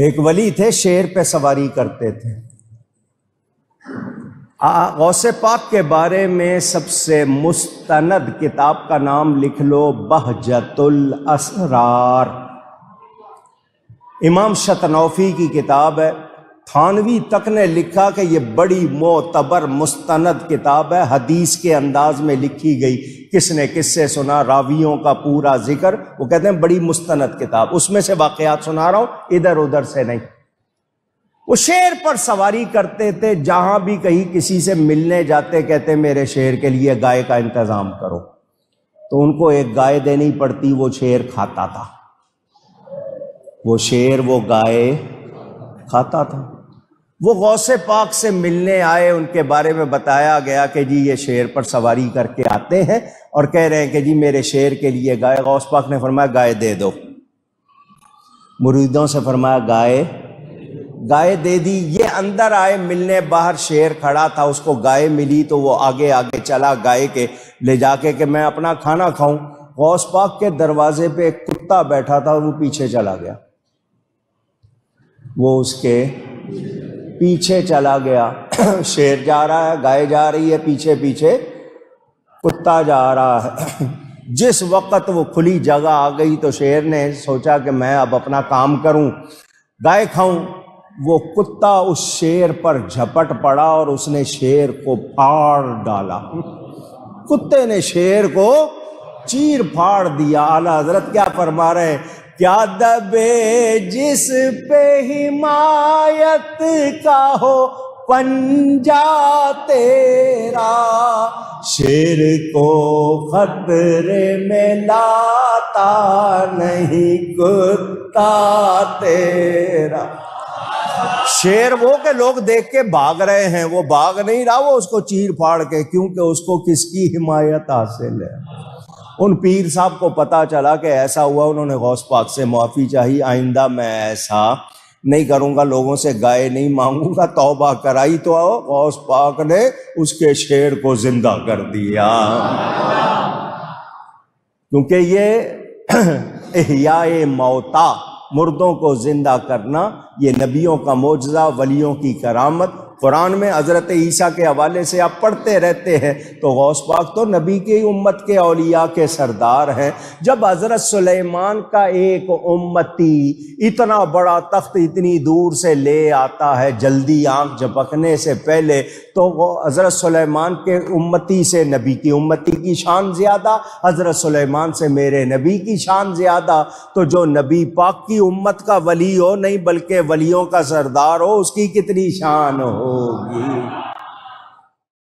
एक वली थे, शेर पे सवारी करते थे। गौसे पाक के बारे में सबसे मुस्तनद किताब का नाम लिख लो, बहजतुल असरार। इमाम शतनौफी की किताब है। थानवी तक ने लिखा कि यह बड़ी मोतबर मुस्तनद किताब है। हदीस के अंदाज में लिखी गई। किसने किससे सुना, रावियों का पूरा ज़िक्र। वो कहते हैं, बड़ी मुस्तनद किताब। उसमें से वाकयात सुना रहा हूँ इधर उधर से नहीं। वो शेर पर सवारी करते थे, जहाँ भी कहीं किसी से मिलने जाते, कहते, मेरे शेर के लिए गाय का इंतज़ाम करो। तो उनको एक गाय देनी पड़ती, वो शेर खाता था। वो शेर, वो गाय खाता था। वो गौसे पाक से मिलने आए, उनके बारे में बताया गया कि जी ये शेर पर सवारी करके आते हैं और कह रहे हैं कि जी मेरे शेर के लिए गाय गौस पाक ने फरमाया गाय दे दो। मुरीदों से फरमाया गाय गाय दे दी। ये अंदर आए, मिलने बाहर शेर खड़ा था, उसको गाय मिली तो वो आगे आगे चला गाय के, ले जाके कि मैं अपना खाना खाऊं। गौस पाक के दरवाजे पे एक कुत्ता बैठा था, वो पीछे चला गया। वो उसके पीछे चला गया। शेर जा रहा है, गाय जा रही है, पीछे पीछे कुत्ता जा रहा है। जिस वक्त वो खुली जगह आ गई तो शेर ने सोचा कि मैं अब अपना काम करूँ, गाय खाऊं। वो कुत्ता उस शेर पर झपट पड़ा और उसने शेर को फाड़ डाला। कुत्ते ने शेर को चीर फाड़ दिया। आला हज़रत क्या फरमा रहे क्या दबे जिस पे हिमायत का हो पंजा तेरा। शेर को खतरे में लाता नहीं कुत्ता तेरा। शेर वो के लोग देख के भाग रहे हैं, वो भाग नहीं रहा, वो उसको चीर फाड़ के, क्योंकि उसको किसकी हिमायत हासिल है? उन पीर साहब को पता चला कि ऐसा हुआ, उन्होंने गौस पाक से माफ़ी चाहिए आइंदा मैं ऐसा नहीं करूँगा, लोगों से गाय नहीं मांगूँगा, तौबा कराई तो आओ, गौस पाक ने उसके शेर को ज़िंदा कर दिया। क्योंकि ये एहयाए मौता, मुर्दों को ज़िंदा करना, ये नबियों का मोजा वलियों की करामत कुरान में हज़रत ईसा के हवाले से आप पढ़ते रहते हैं तो गौस पाक तो नबी की उम्मत के अलिया के सरदार हैं। जब हज़रत सुलेमान का एक उम्मती इतना बड़ा तख्त इतनी दूर से ले आता है, जल्दी आँख झपकने से पहले तो वो हज़रत सुलेमान के उम्मती से नबी की उम्मती की शान ज़्यादा, हज़रत सुलेमान से मेरे नबी की शान ज़्यादा। तो जो नबी पाक की उम्मत का वली हो, नहीं बल्कि वलियों का सरदार हो, उसकी कितनी शान हो। ಹೋಗಿ